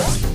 Bye.